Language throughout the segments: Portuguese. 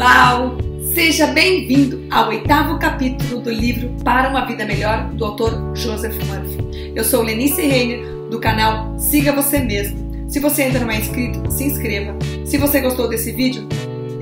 Uau! Seja bem-vindo ao oitavo capítulo do livro Para uma Vida Melhor, do autor Joseph Murphy. Eu sou Lenice Reiner, do canal Siga Você Mesmo. Se você ainda não é inscrito, se inscreva. Se você gostou desse vídeo,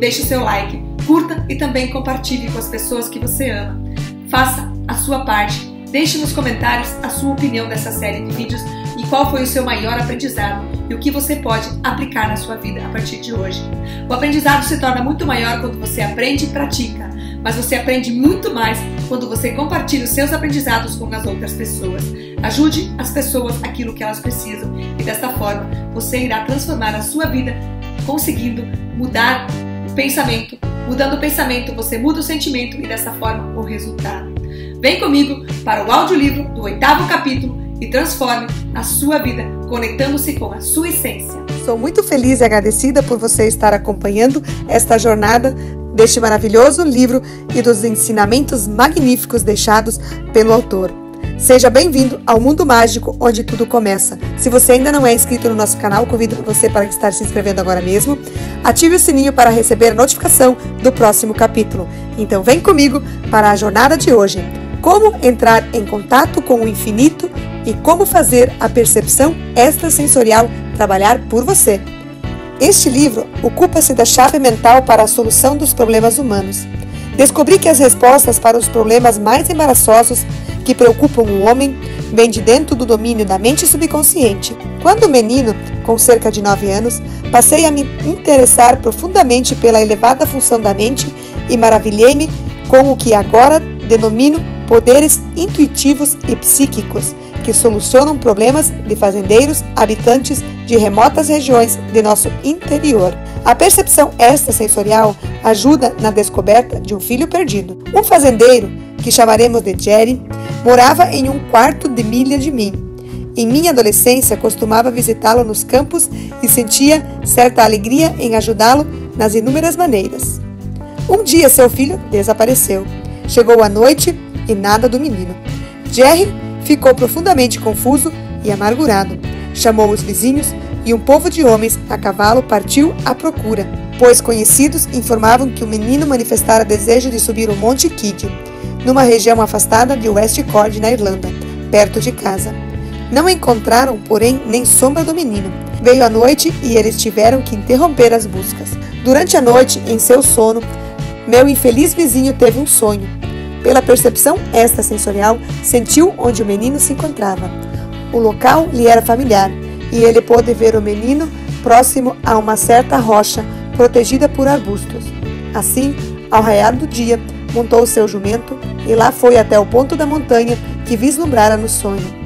deixe o seu like, curta e também compartilhe com as pessoas que você ama. Faça a sua parte. Deixe nos comentários a sua opinião dessa série de vídeos qual foi o seu maior aprendizado e o que você pode aplicar na sua vida a partir de hoje. O aprendizado se torna muito maior quando você aprende e pratica, mas você aprende muito mais quando você compartilha os seus aprendizados com as outras pessoas. Ajude as pessoas aquilo que elas precisam e desta forma você irá transformar a sua vida conseguindo mudar o pensamento. Mudando o pensamento, você muda o sentimento e dessa forma o resultado. Vem comigo para o audiolivro do oitavo capítulo e transforme a sua vida conectando-se com a sua essência. Sou muito feliz e agradecida por você estar acompanhando esta jornada deste maravilhoso livro e dos ensinamentos magníficos deixados pelo autor. Seja bem-vindo ao mundo mágico onde tudo começa. Se você ainda não é inscrito no nosso canal, convido você para estar se inscrevendo agora mesmo. Ative o sininho para receber a notificação do próximo capítulo. Então vem comigo para a jornada de hoje. Como entrar em contato com o infinito e como fazer a percepção extrasensorial trabalhar por você. Este livro ocupa-se da chave mental para a solução dos problemas humanos. Descobri que as respostas para os problemas mais embaraçosos que preocupam o homem vêm de dentro do domínio da mente subconsciente. Quando menino, com cerca de 9 anos, passei a me interessar profundamente pela elevada função da mente e maravilhei-me com o que agora denomino poderes intuitivos e psíquicos que solucionam problemas de fazendeiros habitantes de remotas regiões de nosso interior. A percepção extrasensorial ajuda na descoberta de um filho perdido. Um fazendeiro, que chamaremos de Jerry, morava em um quarto de milha de mim. Em minha adolescência, costumava visitá-lo nos campos e sentia certa alegria em ajudá-lo nas inúmeras maneiras. Um dia, seu filho desapareceu. Chegou a noite e nada do menino. Jerry ficou profundamente confuso e amargurado. Chamou os vizinhos e um povo de homens a cavalo partiu à procura, pois conhecidos informavam que o menino manifestara desejo de subir o Monte Kidd, numa região afastada de West Cord, na Irlanda, perto de casa. Não encontraram, porém, nem sombra do menino. Veio a noite e eles tiveram que interromper as buscas. Durante a noite, em seu sono, meu infeliz vizinho teve um sonho pela percepção extrasensorial, sentiu onde o menino se encontrava. O local lhe era familiar e ele pôde ver o menino próximo a uma certa rocha protegida por arbustos. Assim, ao raiar do dia, montou seu jumento e lá foi até o ponto da montanha que vislumbrara no sonho.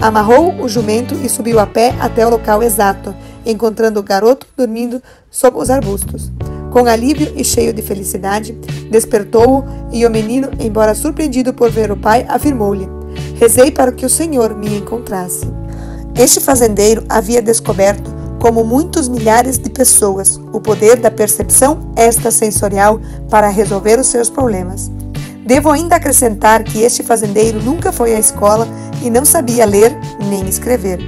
Amarrou o jumento e subiu a pé até o local exato, encontrando o garoto dormindo sob os arbustos. Com alívio e cheio de felicidade, despertou-o e o menino, embora surpreendido por ver o pai, afirmou-lhe: Rezei para que o Senhor me encontrasse. Este fazendeiro havia descoberto, como muitos milhares de pessoas, o poder da percepção extrasensorial para resolver os seus problemas. Devo ainda acrescentar que este fazendeiro nunca foi à escola e não sabia ler nem escrever.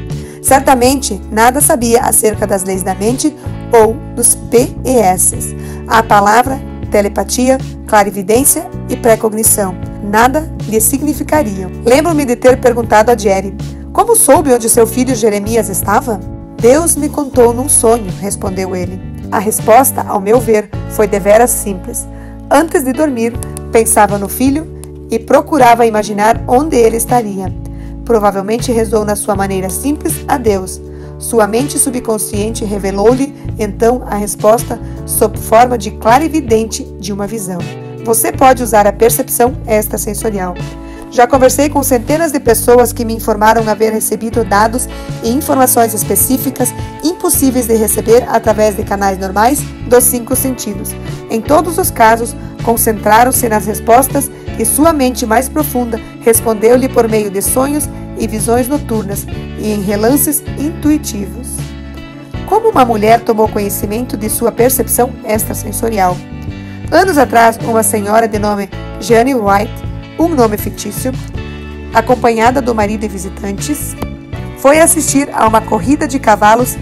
Certamente nada sabia acerca das leis da mente ou dos PES. A palavra telepatia, clarividência e pré-cognição. Nada lhe significariam. Lembro-me de ter perguntado a Jerry: Como soube onde seu filho Jeremias estava? Deus me contou num sonho, respondeu ele. A resposta, ao meu ver, foi deveras simples. Antes de dormir, pensava no filho e procurava imaginar onde ele estaria. Provavelmente rezou na sua maneira simples a Deus, sua mente subconsciente revelou-lhe então a resposta sob forma de clarividente de uma visão. Você pode usar a percepção extrasensorial. Já conversei com centenas de pessoas que me informaram haver recebido dados e informações específicas impossíveis de receber através de canais normais dos cinco sentidos. Em todos os casos, concentraram-se nas respostas e sua mente mais profunda respondeu-lhe por meio de sonhos e visões noturnas e em relances intuitivos. Como uma mulher tomou conhecimento de sua percepção extrasensorial? Anos atrás, uma senhora de nome Jane White, um nome fictício, acompanhada do marido e visitantes, foi assistir a uma corrida de cavalos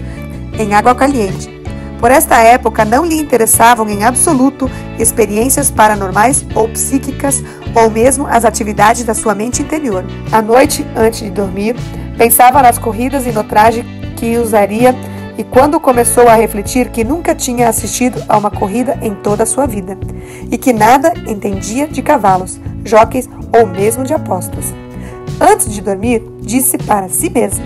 em água caliente. Por esta época, não lhe interessavam em absoluto experiências paranormais ou psíquicas ou mesmo as atividades da sua mente interior. À noite, antes de dormir, pensava nas corridas e no traje que usaria e quando começou a refletir que nunca tinha assistido a uma corrida em toda a sua vida e que nada entendia de cavalos, jockeys ou mesmo de apostas. Antes de dormir, disse para si mesma: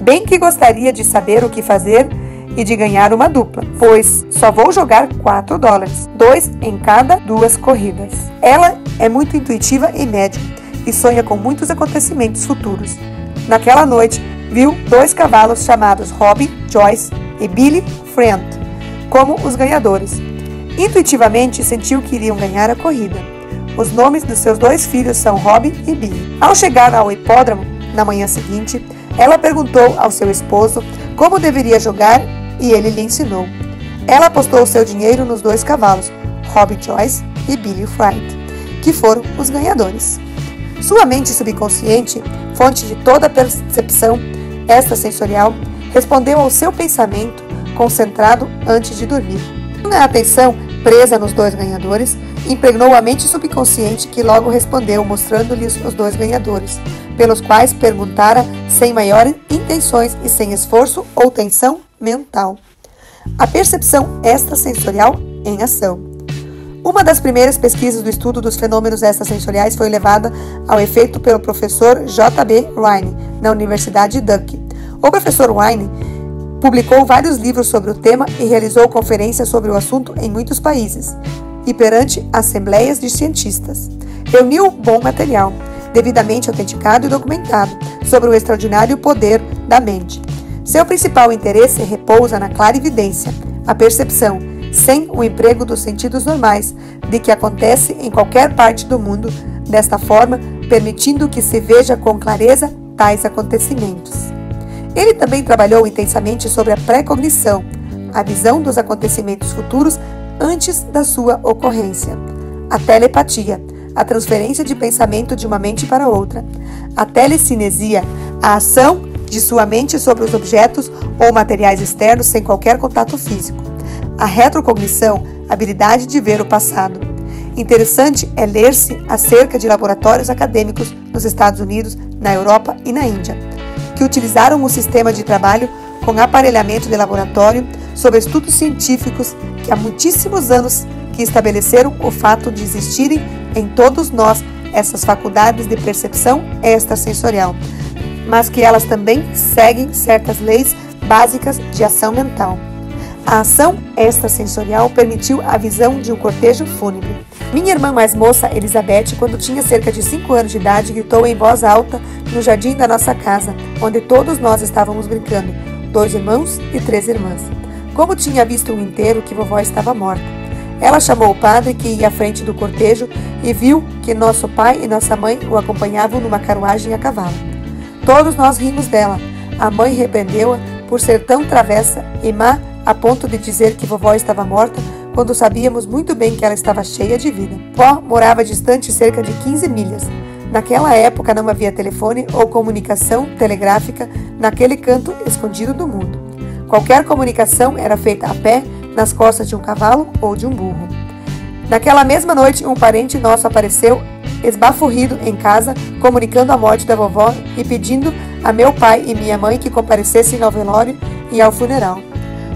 Bem que gostaria de saber o que fazer e de ganhar uma dupla, pois só vou jogar 4 dólares, dois em cada duas corridas. Ela é muito intuitiva e médica e sonha com muitos acontecimentos futuros. Naquela noite, viu dois cavalos chamados Robin, Joyce e Billy Friend como os ganhadores. Intuitivamente sentiu que iriam ganhar a corrida. Os nomes dos seus dois filhos são Robin e Billy. Ao chegar ao hipódromo, na manhã seguinte, ela perguntou ao seu esposo como deveria jogar e ele lhe ensinou. Ela apostou seu dinheiro nos dois cavalos, Robbie Joyce e Billy Fright, que foram os ganhadores. Sua mente subconsciente, fonte de toda percepção extrasensorial, respondeu ao seu pensamento concentrado antes de dormir. A atenção presa nos dois ganhadores impregnou a mente subconsciente que logo respondeu mostrando-lhes os dois ganhadores, pelos quais perguntara sem maiores intenções e sem esforço ou tensão mental. A percepção extrasensorial em ação. Uma das primeiras pesquisas do estudo dos fenômenos extrasensoriais foi levada ao efeito pelo professor J.B. Rine, na Universidade de Duke. O professor Rine publicou vários livros sobre o tema e realizou conferências sobre o assunto em muitos países e perante assembleias de cientistas. Reuniu bom material, devidamente autenticado e documentado, sobre o extraordinário poder da mente. Seu principal interesse repousa na clarividência, a percepção, sem o emprego dos sentidos normais, de que acontece em qualquer parte do mundo, desta forma, permitindo que se veja com clareza tais acontecimentos. Ele também trabalhou intensamente sobre a precognição, a visão dos acontecimentos futuros antes da sua ocorrência, a telepatia, a transferência de pensamento de uma mente para outra, a telecinesia, a ação de sua mente sobre os objetos ou materiais externos sem qualquer contato físico. A retrocognição, habilidade de ver o passado. Interessante é ler-se acerca de laboratórios acadêmicos nos Estados Unidos, na Europa e na Índia, que utilizaram o sistema de trabalho com aparelhamento de laboratório sobre estudos científicos que há muitíssimos anos que estabeleceram o fato de existirem em todos nós essas faculdades de percepção extrasensorial, mas que elas também seguem certas leis básicas de ação mental. A ação extrasensorial permitiu a visão de um cortejo fúnebre. Minha irmã mais moça, Elizabeth, quando tinha cerca de 5 anos de idade, gritou em voz alta no jardim da nossa casa, onde todos nós estávamos brincando, dois irmãos e três irmãs. Como tinha visto um inteiro que vovó estava morta. Ela chamou o padre que ia à frente do cortejo e viu que nosso pai e nossa mãe o acompanhavam numa carruagem a cavalo. Todos nós rimos dela. A mãe repreendeu-a por ser tão travessa e má a ponto de dizer que vovó estava morta quando sabíamos muito bem que ela estava cheia de vida. Vó morava distante cerca de 15 milhas. Naquela época não havia telefone ou comunicação telegráfica naquele canto escondido do mundo. Qualquer comunicação era feita a pé, nas costas de um cavalo ou de um burro. Naquela mesma noite, um parente nosso apareceu esbafurrido em casa, comunicando a morte da vovó e pedindo a meu pai e minha mãe que comparecessem ao velório e ao funeral.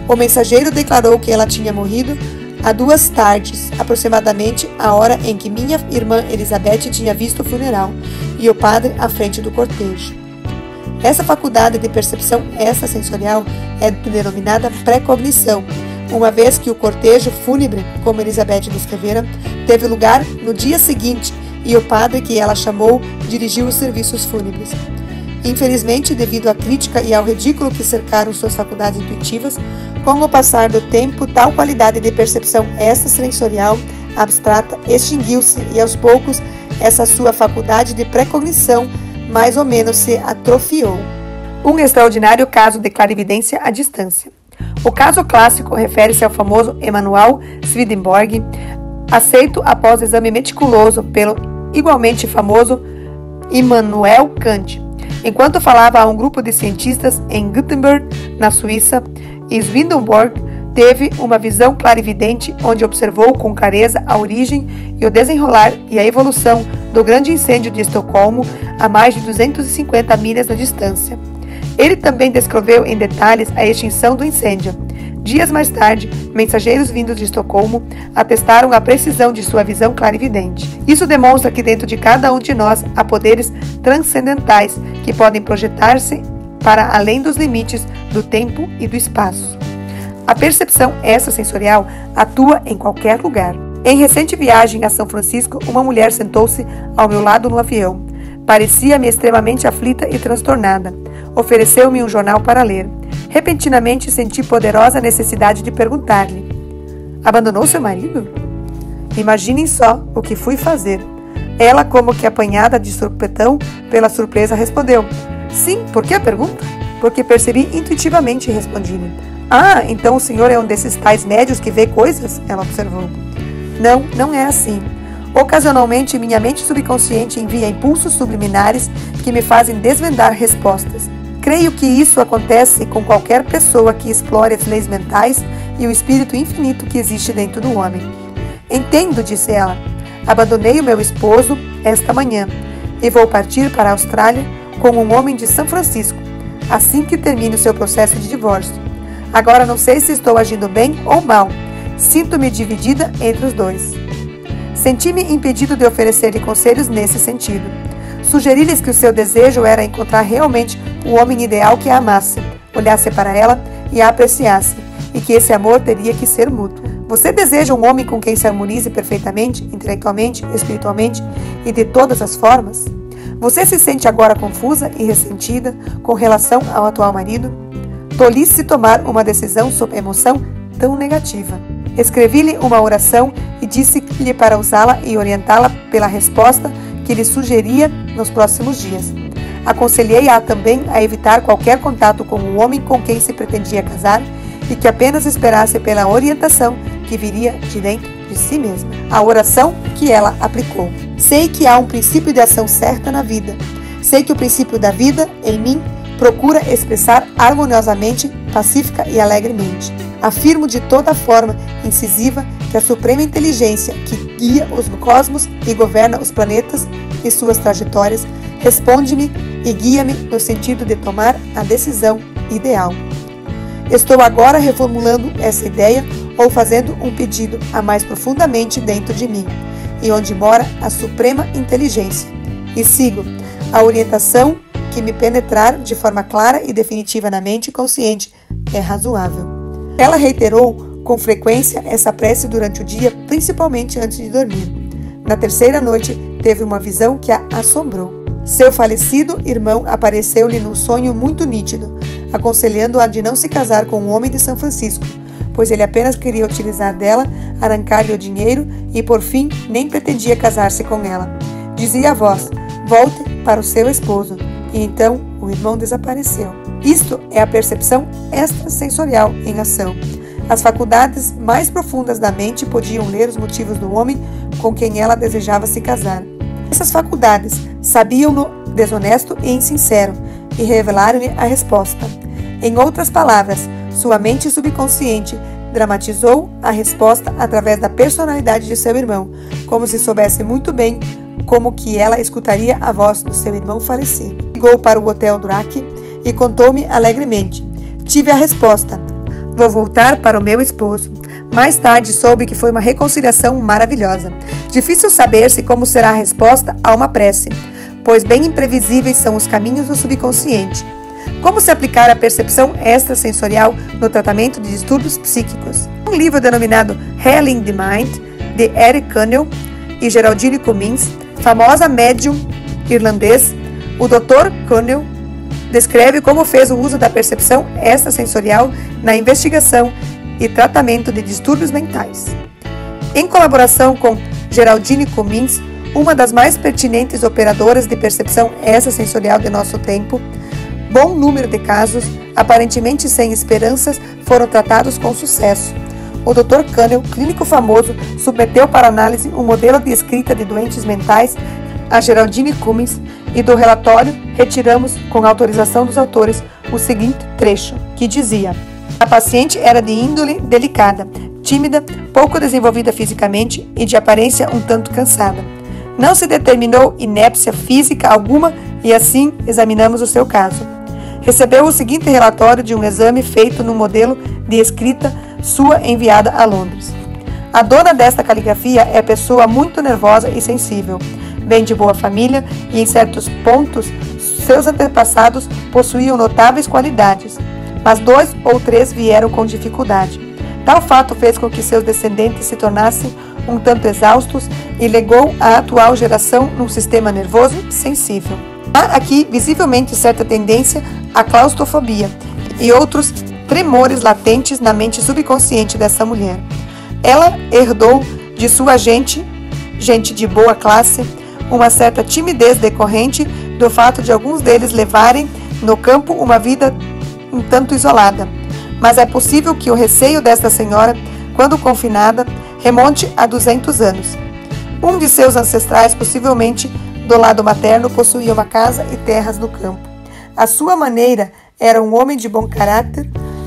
O mensageiro declarou que ela tinha morrido há duas tardes, aproximadamente a hora em que minha irmã Elizabeth tinha visto o funeral, e o padre à frente do cortejo. Essa faculdade de percepção extrasensorial é denominada precognição, uma vez que o cortejo fúnebre, como Elizabeth descrevera, teve lugar no dia seguinte e o padre que ela chamou dirigiu os serviços fúnebres. Infelizmente, devido à crítica e ao ridículo que cercaram suas faculdades intuitivas, com o passar do tempo, tal qualidade de percepção extrasensorial abstrata extinguiu-se e aos poucos essa sua faculdade de precognição mais ou menos se atrofiou. Um extraordinário caso de clarividência à distância. O caso clássico refere-se ao famoso Emanuel Swedenborg, aceito após exame meticuloso pelo igualmente famoso Immanuel Kant, enquanto falava a um grupo de cientistas em Gutenberg, na Suíça, Swedenborg teve uma visão clarividente onde observou com clareza a origem e o desenrolar e a evolução do grande incêndio de Estocolmo a mais de 250 milhas de distância. Ele também descreveu em detalhes a extinção do incêndio. Dias mais tarde, mensageiros vindos de Estocolmo atestaram a precisão de sua visão clarividente. Isso demonstra que dentro de cada um de nós há poderes transcendentais que podem projetar-se para além dos limites do tempo e do espaço. A percepção extrasensorial atua em qualquer lugar. Em recente viagem a São Francisco, uma mulher sentou-se ao meu lado no avião. Parecia-me extremamente aflita e transtornada. Ofereceu-me um jornal para ler. Repentinamente senti poderosa necessidade de perguntar-lhe: Abandonou seu marido? Imaginem só o que fui fazer. Ela, como que apanhada de surpetão pela surpresa, respondeu: Sim, por que a pergunta? Porque percebi intuitivamente e respondi-lhe: Ah, então o senhor é um desses tais médios que vê coisas? Ela observou. Não, não é assim. Ocasionalmente, minha mente subconsciente envia impulsos subliminares que me fazem desvendar respostas. Creio que isso acontece com qualquer pessoa que explore as leis mentais e o espírito infinito que existe dentro do homem. Entendo, disse ela. Abandonei o meu esposo esta manhã e vou partir para a Austrália com um homem de São Francisco, assim que termine o seu processo de divórcio. Agora não sei se estou agindo bem ou mal. Sinto-me dividida entre os dois. Senti-me impedido de oferecer-lhe conselhos nesse sentido. Sugeri-lhes que o seu desejo era encontrar realmente o homem ideal que a amasse, olhasse para ela e a apreciasse, e que esse amor teria que ser mútuo. Você deseja um homem com quem se harmonize perfeitamente, intelectualmente, espiritualmente e de todas as formas? Você se sente agora confusa e ressentida com relação ao atual marido? Tolice tomar uma decisão sob emoção tão negativa. Escrevi-lhe uma oração e disse-lhe para usá-la e orientá-la pela resposta que lhe sugeria nos próximos dias. Aconselhei-a também a evitar qualquer contato com o homem com quem se pretendia casar e que apenas esperasse pela orientação que viria de dentro de si mesma. A oração que ela aplicou. Sei que há um princípio de ação certa na vida. Sei que o princípio da vida, em mim, procura expressar harmoniosamente, pacífica e alegremente. Afirmo de toda forma incisiva que a suprema inteligência que guia os cosmos e governa os planetas e suas trajetórias responde-me e guia-me no sentido de tomar a decisão ideal. Estou agora reformulando essa ideia ou fazendo um pedido a mais profundamente dentro de mim, e onde mora a suprema inteligência, e sigo a orientação que me penetrar de forma clara e definitiva na mente consciente é razoável. Ela reiterou com frequência essa prece durante o dia, principalmente antes de dormir. Na terceira noite, teve uma visão que a assombrou. Seu falecido irmão apareceu-lhe num sonho muito nítido, aconselhando-a de não se casar com um homem de São Francisco, pois ele apenas queria utilizar dela, arrancar-lhe o dinheiro e, por fim, nem pretendia casar-se com ela. Dizia a voz: Volte para o seu esposo. E então o irmão desapareceu. Isto é a percepção extrasensorial em ação. As faculdades mais profundas da mente podiam ler os motivos do homem com quem ela desejava se casar. Essas faculdades sabiam-no desonesto e insincero e revelaram-lhe a resposta. Em outras palavras, sua mente subconsciente dramatizou a resposta através da personalidade de seu irmão, como se soubesse muito bem como que ela escutaria a voz do seu irmão falecido. Ligou para o hotel Drake e contou-me alegremente. Tive a resposta. Vou voltar para o meu esposo. Mais tarde soube que foi uma reconciliação maravilhosa. Difícil saber-se como será a resposta a uma prece, pois bem imprevisíveis são os caminhos do subconsciente. Como se aplicar a percepção extrasensorial no tratamento de distúrbios psíquicos? Um livro denominado Healing the Mind, de Eric Cannell e Geraldine Cummins, famosa médium irlandês, o Dr. Cannell descreve como fez o uso da percepção extrasensorial na investigação e tratamento de distúrbios mentais. Em colaboração com Geraldine Cummins, uma das mais pertinentes operadoras de percepção extrasensorial de nosso tempo, bom número de casos, aparentemente sem esperanças, foram tratados com sucesso. O Dr. Cannell, clínico famoso, submeteu para análise um modelo de escrita de doentes mentais a Geraldine Cummins e do relatório retiramos, com autorização dos autores, o seguinte trecho, que dizia: A paciente era de índole delicada, tímida, pouco desenvolvida fisicamente e de aparência um tanto cansada. Não se determinou inépcia física alguma e assim examinamos o seu caso. Recebeu o seguinte relatório de um exame feito no modelo de escrita sua enviada a Londres. A dona desta caligrafia é pessoa muito nervosa e sensível, bem de boa família e em certos pontos seus antepassados possuíam notáveis qualidades, mas dois ou três vieram com dificuldade. Tal fato fez com que seus descendentes se tornassem um tanto exaustos e legou à atual geração num sistema nervoso sensível. Há aqui visivelmente certa tendência à claustrofobia e outros tremores latentes na mente subconsciente dessa mulher. Ela herdou de sua gente, gente de boa classe, uma certa timidez decorrente do fato de alguns deles levarem no campo uma vida um tanto isolada. Mas é possível que o receio desta senhora, quando confinada, remonte a 200 anos. Um de seus ancestrais, possivelmente do lado materno, possuía uma casa e terras no campo. A sua maneira era um homem de bom caráter,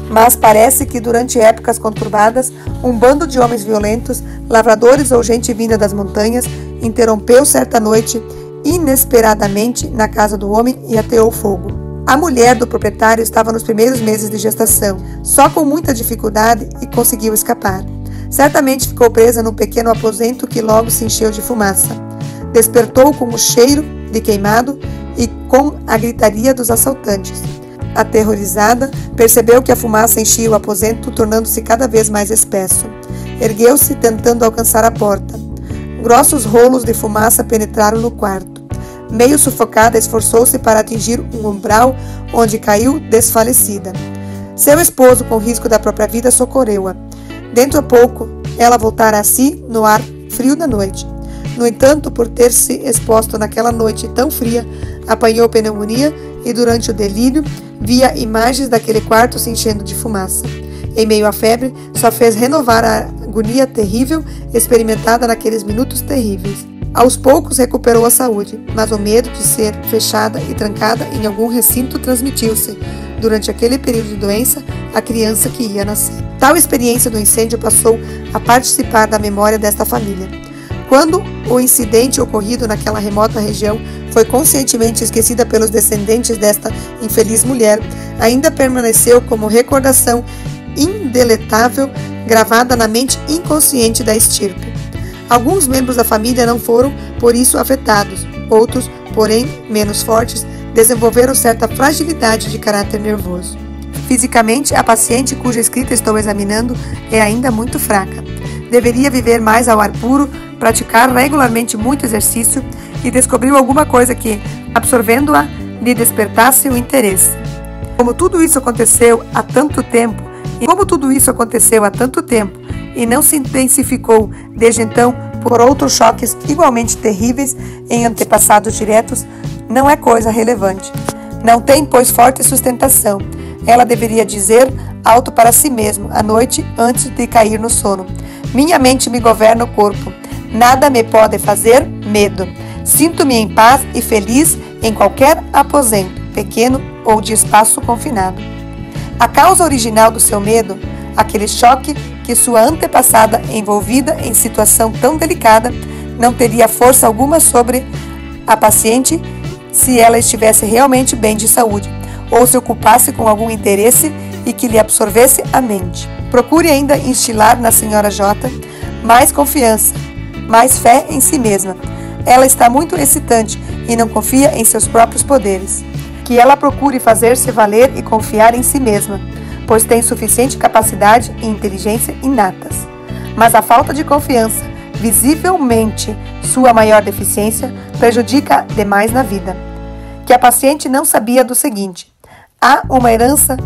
mas parece que durante épocas conturbadas, um bando de homens violentos, lavradores ou gente vinda das montanhas, interrompeu certa noite inesperadamente na casa do homem e ateou fogo. A mulher do proprietário estava nos primeiros meses de gestação, só com muita dificuldade e conseguiu escapar. Certamente ficou presa num pequeno aposento que logo se encheu de fumaça. Despertou com o cheiro de queimado e com a gritaria dos assaltantes. Aterrorizada, percebeu que a fumaça enchia o aposento, tornando-se cada vez mais espesso. Ergueu-se, tentando alcançar a porta. Grossos rolos de fumaça penetraram no quarto. Meio sufocada, esforçou-se para atingir um umbral, onde caiu desfalecida. Seu esposo, com risco da própria vida, socorreu-a. Dentro a pouco, ela voltara a si no ar frio da noite. No entanto, por ter se exposto naquela noite tão fria, apanhou pneumonia e, durante o delírio, via imagens daquele quarto se enchendo de fumaça. Em meio à febre, só fez renovar a agonia terrível experimentada naqueles minutos terríveis. Aos poucos recuperou a saúde, mas o medo de ser fechada e trancada em algum recinto transmitiu-se, durante aquele período de doença, à criança que ia nascer. Tal experiência do incêndio passou a participar da memória desta família. Quando o incidente ocorrido naquela remota região foi conscientemente esquecida pelos descendentes desta infeliz mulher, ainda permaneceu como recordação indeletável gravada na mente inconsciente da estirpe. Alguns membros da família não foram por isso afetados, outros, porém menos fortes, desenvolveram certa fragilidade de caráter nervoso. Fisicamente, a paciente cuja escrita estou examinando é ainda muito fraca. Deveria viver mais ao ar puro, praticar regularmente muito exercício e descobriu alguma coisa que, absorvendo-a, lhe despertasse o interesse. Como tudo isso aconteceu há tanto tempo, e como tudo isso aconteceu há tanto tempo e não se intensificou desde então por outros choques igualmente terríveis em antepassados diretos, não é coisa relevante. Não tem, pois, forte sustentação. Ela deveria dizer alto para si mesmo à noite antes de cair no sono: Minha mente me governa o corpo. Nada me pode fazer medo. Sinto-me em paz e feliz em qualquer aposento, pequeno ou de espaço confinado. A causa original do seu medo, aquele choque que sua antepassada, envolvida em situação tão delicada, não teria força alguma sobre a paciente se ela estivesse realmente bem de saúde ou se ocupasse com algum interesse e que lhe absorvesse a mente. Procure ainda instilar na senhora J mais confiança, mais fé em si mesma. Ela está muito excitante e não confia em seus próprios poderes que ela procure fazer-se valer e confiar em si mesma, pois tem suficiente capacidade e inteligência inatas. Mas a falta de confiança, visivelmente sua maior deficiência, prejudica demais na vida. Que a paciente não sabia do seguinte: há uma herança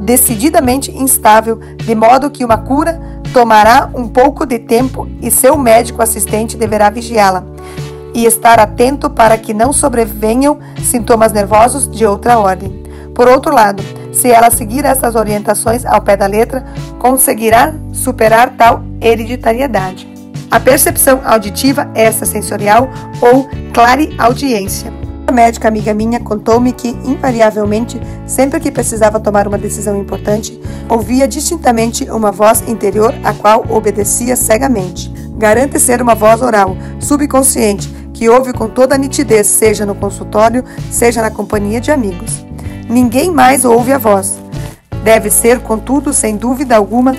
decididamente instável, de modo que uma cura tomará um pouco de tempo e seu médico assistente deverá vigiá-la e estar atento para que não sobrevenham sintomas nervosos de outra ordem. Por outro lado, se ela seguir essas orientações ao pé da letra, conseguirá superar tal hereditariedade. A percepção auditiva é essa sensorial ou clareaudiência. médica amiga minha contou-me que, invariavelmente, sempre que precisava tomar uma decisão importante, ouvia distintamente uma voz interior a qual obedecia cegamente. Garante ser uma voz oral, subconsciente, que ouve com toda a nitidez, seja no consultório, seja na companhia de amigos. Ninguém mais ouve a voz. Deve ser, contudo, sem dúvida alguma,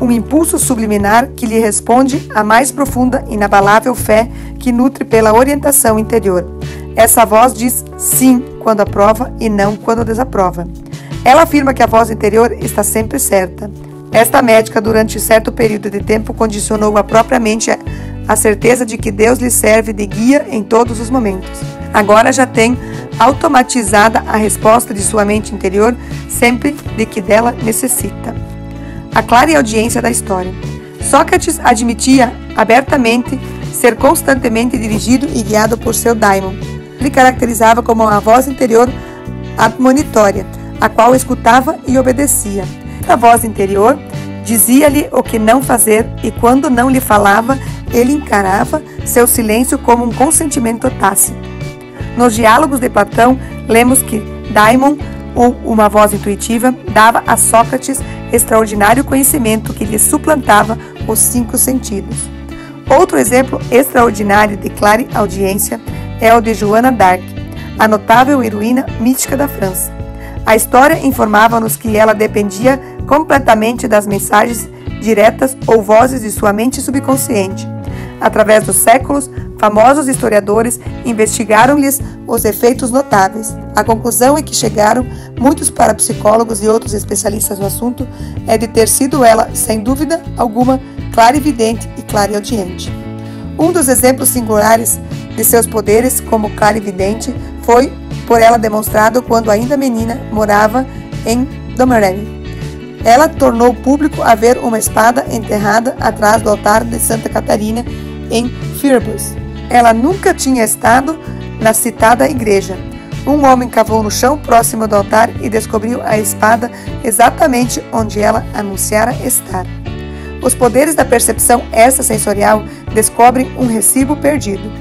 um impulso subliminar que lhe responde à mais profunda e inabalável fé que nutre pela orientação interior. Essa voz diz sim quando aprova e não quando desaprova. Ela afirma que a voz interior está sempre certa. Esta médica, durante certo período de tempo, condicionou a própria mente a certeza de que Deus lhe serve de guia em todos os momentos. Agora já tem automatizada a resposta de sua mente interior sempre de que dela necessita. A clara audiência da história. Sócrates admitia abertamente ser constantemente dirigido e guiado por seu daimon. Ele caracterizava como uma voz interior admonitória, a qual escutava e obedecia. A voz interior dizia-lhe o que não fazer e quando não lhe falava, ele encarava seu silêncio como um consentimento tácito. Nos diálogos de Platão, lemos que Daimon, ou uma voz intuitiva, dava a Sócrates extraordinário conhecimento que lhe suplantava os cinco sentidos. Outro exemplo extraordinário de clara audiência é o de Joana d'Arc, a notável heroína mística da França. A história informava-nos que ela dependia completamente das mensagens diretas ou vozes de sua mente subconsciente. Através dos séculos, famosos historiadores investigaram-lhes os efeitos notáveis. A conclusão a que chegaram muitos parapsicólogos e outros especialistas no assunto é de ter sido ela, sem dúvida alguma, clarividente e clareaudiente. Um dos exemplos singulares de seus poderes como clarividente foi por ela demonstrado quando ainda menina morava em Domergue. Ela tornou público a ver uma espada enterrada atrás do altar de Santa Catarina em Firbus. Ela nunca tinha estado na citada igreja. Um homem cavou no chão próximo do altar e descobriu a espada exatamente onde ela anunciara estar. Os poderes da percepção extrasensorial descobrem um recibo perdido.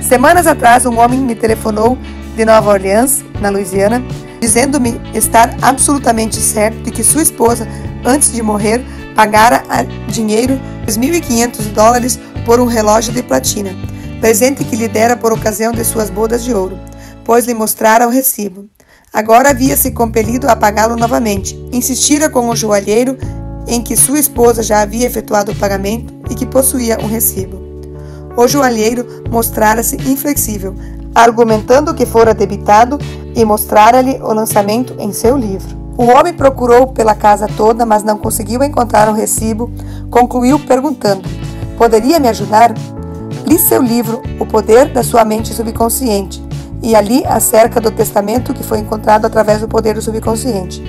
Semanas atrás, um homem me telefonou de Nova Orleans, na Louisiana, dizendo-me estar absolutamente certo de que sua esposa, antes de morrer, pagara a dinheiro 2.500 dólares por um relógio de platina, presente que lhe dera por ocasião de suas bodas de ouro, pois lhe mostrara o recibo. Agora havia-se compelido a pagá-lo novamente. Insistira com o joalheiro em que sua esposa já havia efetuado o pagamento e que possuía um recibo. O joalheiro mostrara-se inflexível, argumentando que fora debitado e mostrara-lhe o lançamento em seu livro. O homem procurou pela casa toda, mas não conseguiu encontrar o recibo. Concluiu perguntando: Poderia me ajudar? Li seu livro O Poder da Sua Mente Subconsciente e ali acerca do testamento que foi encontrado através do poder do subconsciente.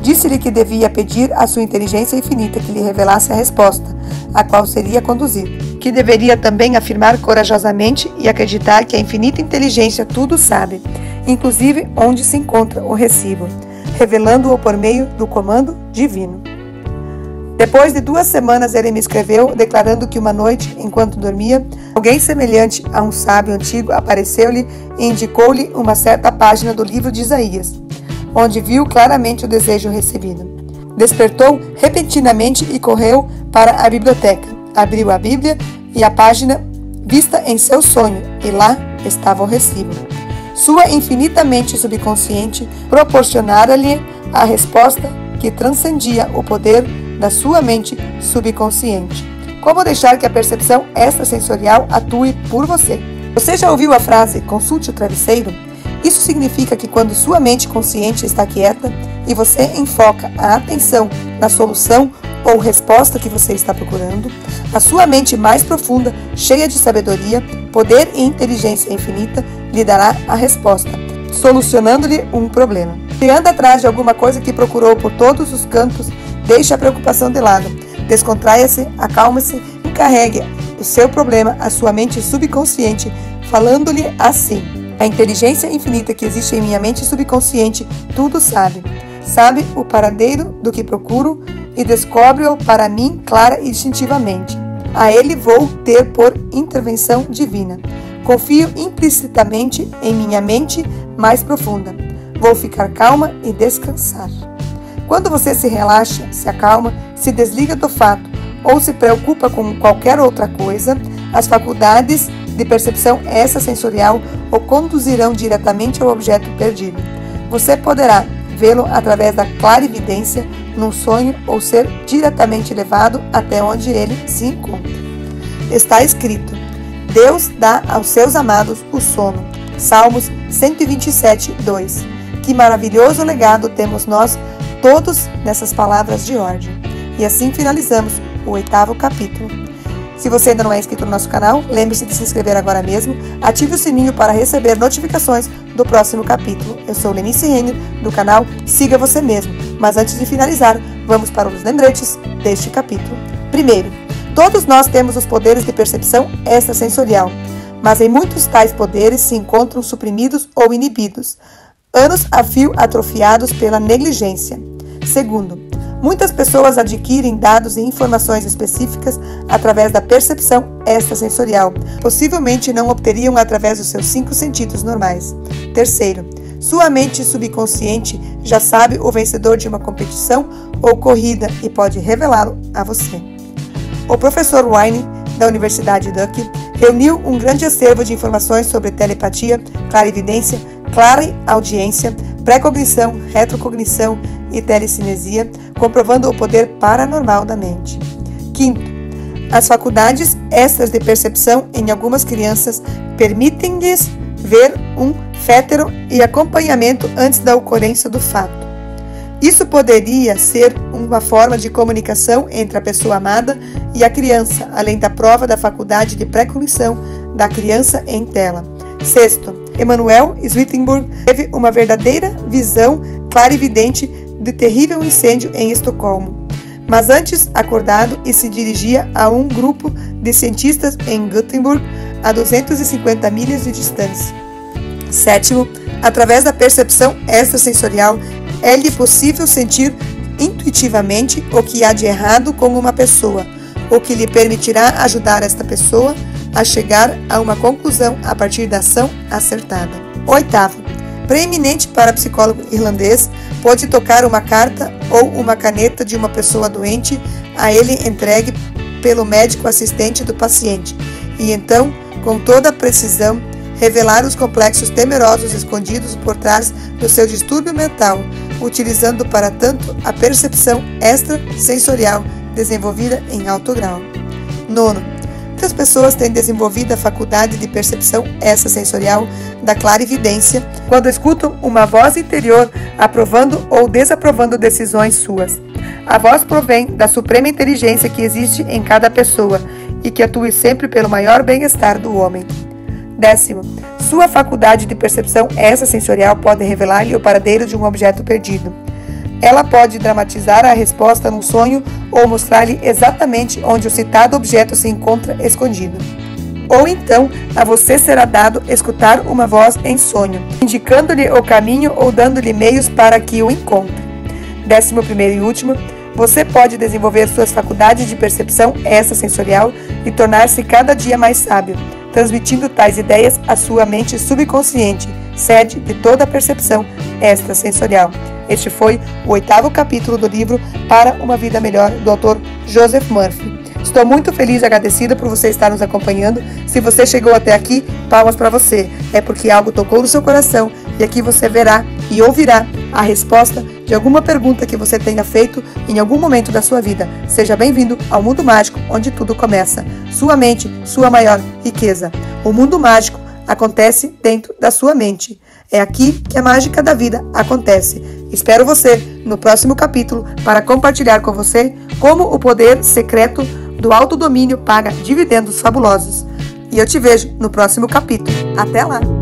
Disse-lhe que devia pedir à sua inteligência infinita que lhe revelasse a resposta, a qual seria conduzido. Que deveria também afirmar corajosamente e acreditar que a infinita inteligência tudo sabe, inclusive onde se encontra o recibo, revelando-o por meio do comando divino. Depois de duas semanas, ele me escreveu, declarando que uma noite, enquanto dormia, alguém semelhante a um sábio antigo apareceu-lhe e indicou-lhe uma certa página do livro de Isaías, onde viu claramente o desejo recebido. Despertou repentinamente e correu para a biblioteca. Abriu a Bíblia e a página vista em seu sonho, e lá estava o recibo. Sua infinitamente subconsciente proporcionara-lhe a resposta que transcendia o poder da sua mente subconsciente. Como deixar que a percepção extrasensorial atue por você? Você já ouviu a frase consulte o travesseiro? Isso significa que quando sua mente consciente está quieta e você enfoca a atenção na solução ou resposta que você está procurando, a sua mente mais profunda, cheia de sabedoria, poder e inteligência infinita, lhe dará a resposta, solucionando-lhe um problema. Se anda atrás de alguma coisa que procurou por todos os cantos Deixe a preocupação de lado. Descontraia-se, acalme-se, encarregue o seu problema à sua mente subconsciente, falando-lhe assim: A inteligência infinita que existe em minha mente subconsciente tudo sabe. Sabe o paradeiro do que procuro e descobre-o para mim clara e instintivamente. A ele vou ter por intervenção divina. Confio implicitamente em minha mente mais profunda. Vou ficar calma e descansar. Quando você se relaxa, se acalma, se desliga do fato ou se preocupa com qualquer outra coisa, as faculdades de percepção extrasensorial o conduzirão diretamente ao objeto perdido. Você poderá vê-lo através da clarividência num sonho ou ser diretamente levado até onde ele se encontra. Está escrito: Deus dá aos seus amados o sono. Salmos 127, 2. Que maravilhoso legado temos nós todos nessas palavras de ordem. E assim finalizamos o oitavo capítulo se você ainda não é inscrito no nosso canal, lembre-se de se inscrever agora mesmo, ative o sininho para receber notificações do próximo capítulo. Eu sou Lenice Renner, do canal Siga Você Mesmo. Mas antes de finalizar, vamos para os lembretes deste capítulo. Primeiro, todos nós temos os poderes de percepção extrasensorial, mas em muitos tais poderes se encontram suprimidos ou inibidos, anos a fio atrofiados pela negligência. Segundo, Muitas pessoas adquirem dados e informações específicas através da percepção extrasensorial, possivelmente não obteriam através dos seus cinco sentidos normais. Terceiro, sua mente subconsciente já sabe o vencedor de uma competição ou corrida e pode revelá-lo a você. O professor Wine, da Universidade Duke, reuniu um grande acervo de informações sobre telepatia, clarividência, clara audiência, precognição, retrocognição e telecinesia, comprovando o poder paranormal da mente. Quinto, as faculdades extras de percepção em algumas crianças permitem-lhes ver um fétero e acompanhamento antes da ocorrência do fato. Isso poderia ser uma forma de comunicação entre a pessoa amada e a criança, além da prova da faculdade de precognição da criança em tela. Sexto, Emanuel Swedenborg teve uma verdadeira visão clarividente de terrível incêndio em Estocolmo. Mas antes acordado e se dirigia a um grupo de cientistas em Gothenburg, a 250 milhas de distância. Sétimo, através da percepção extrasensorial, é-lhe possível sentir intuitivamente o que há de errado com uma pessoa, o que lhe permitirá ajudar esta pessoa a chegar a uma conclusão a partir da ação acertada. Oitavo, preeminente para psicólogo irlandês, pode tocar uma carta ou uma caneta de uma pessoa doente a ele entregue pelo médico assistente do paciente e então, com toda a precisão, revelar os complexos temerosos escondidos por trás do seu distúrbio mental, utilizando para tanto a percepção extrasensorial desenvolvida em alto grau. Nono, Muitas pessoas têm desenvolvido a faculdade de percepção extrasensorial da clarividência quando escutam uma voz interior aprovando ou desaprovando decisões suas. A voz provém da suprema inteligência que existe em cada pessoa e que atua sempre pelo maior bem-estar do homem. Décimo, sua faculdade de percepção extrasensorial pode revelar-lhe o paradeiro de um objeto perdido. Ela pode dramatizar a resposta num sonho ou mostrar-lhe exatamente onde o citado objeto se encontra escondido. Ou então, a você será dado escutar uma voz em sonho, indicando-lhe o caminho ou dando-lhe meios para que o encontre. Décimo primeiro e último, você pode desenvolver suas faculdades de percepção extrasensorial e tornar-se cada dia mais sábio, transmitindo tais ideias à sua mente subconsciente, sede de toda a percepção extrasensorial. Este foi o oitavo capítulo do livro Para uma Vida Melhor, do autor Joseph Murphy. Estou muito feliz e agradecida por você estar nos acompanhando. Se você chegou até aqui, palmas para você. É porque algo tocou no seu coração e aqui você verá e ouvirá a resposta de alguma pergunta que você tenha feito em algum momento da sua vida. Seja bem-vindo ao mundo mágico onde tudo começa. Sua mente, sua maior riqueza. O mundo mágico acontece dentro da sua mente. É aqui que a mágica da vida acontece. Espero você no próximo capítulo para compartilhar com você como o poder secreto do autodomínio paga dividendos fabulosos. E eu te vejo no próximo capítulo. Até lá!